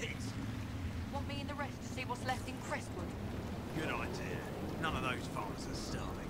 tits. Want me and the rest to see what's left in Crestwood? Good idea. None of those farmers are starving.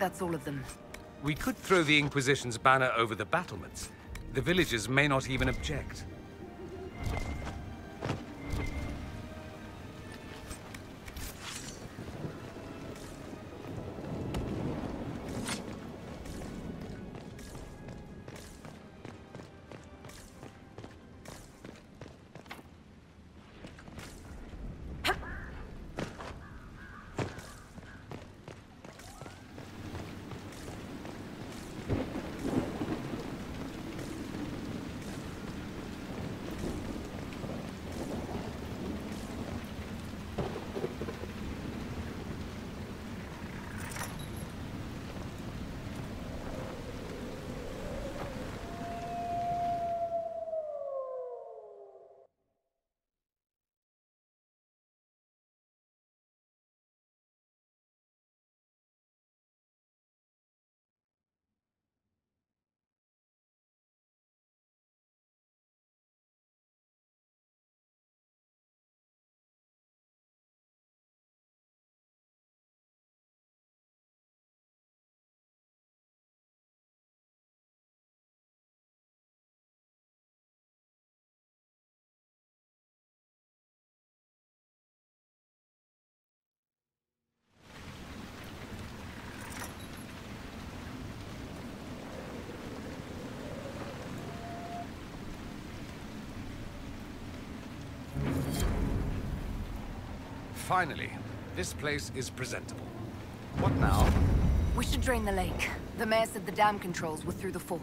That's all of them. We could throw the Inquisition's banner over the battlements. The villagers may not even object. Finally, this place is presentable. What now? We should drain the lake. The mayor said the dam controls were through the fort.